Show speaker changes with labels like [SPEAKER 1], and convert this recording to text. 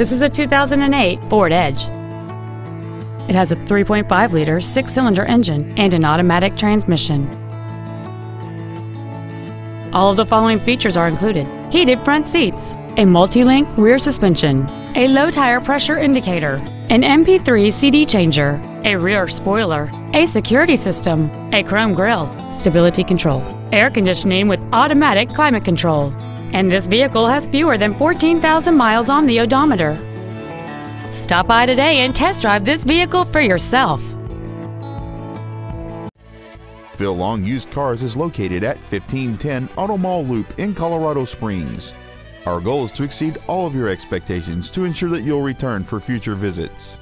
[SPEAKER 1] This is a 2008 Ford Edge. It has a 3.5 liter six cylinder engine and an automatic transmission. All of the following features are included heated front seats, a multi link rear suspension, a low tire pressure indicator, an MP3 CD changer, a rear spoiler, a security system, a chrome grille, stability control, air conditioning with automatic climate control, and this vehicle has fewer than 14,000 miles on the odometer. Stop by today and test drive this vehicle for yourself.
[SPEAKER 2] Phil Long Used Cars is located at 1510 Auto Mall Loop in Colorado Springs. Our goal is to exceed all of your expectations to ensure that you'll return for future visits.